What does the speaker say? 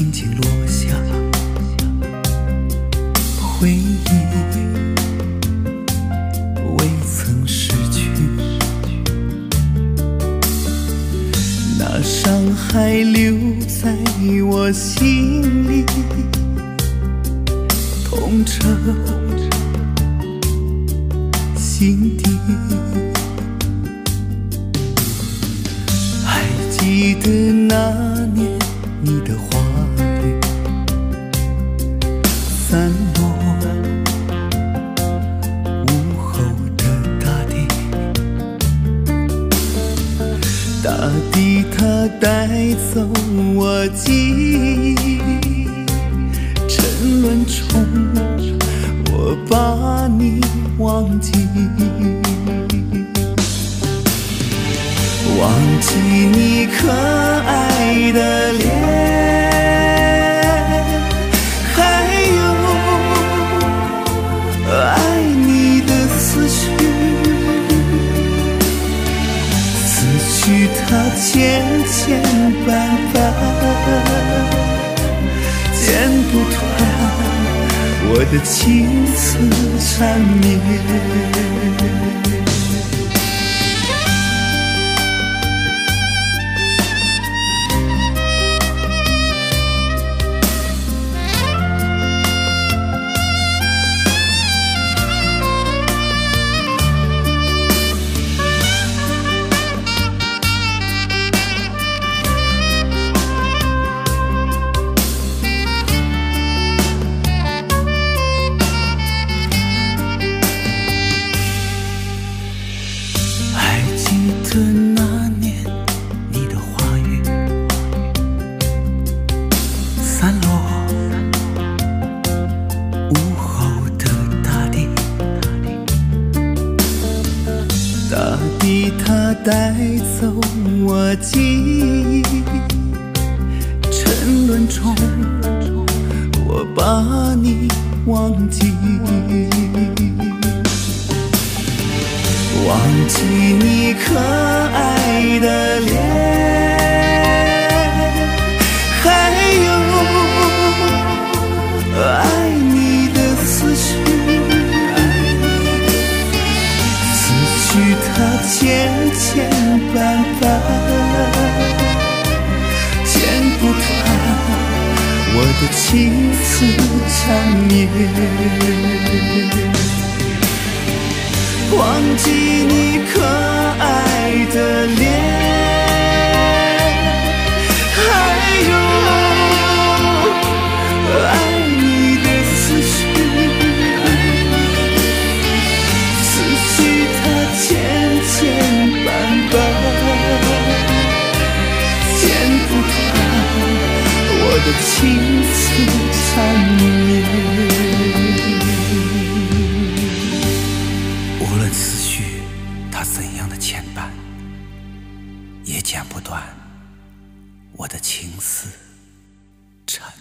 轻轻落下。回忆未曾失去。那伤害留在我心里痛彻心底。还记得那年你的谎散落午后的大地，大地它带走我记忆，沉沦中我把你忘记。忘记你可爱的脸，千千绊绊，剪不断我的情丝缠绵。记得那年你的话语散落午后的大地，大地它带走我记忆，沉沦中我把你忘记。忘记你可爱的脸，还有爱你的思绪，思绪它牵牵绊绊，剪不断我的情丝缠绵。忘记你可爱的脸，还有爱你的思绪，思绪它牵牵绊绊，剪不断我的情丝缠绵。他怎样的牵绊，也剪不断我的情丝缠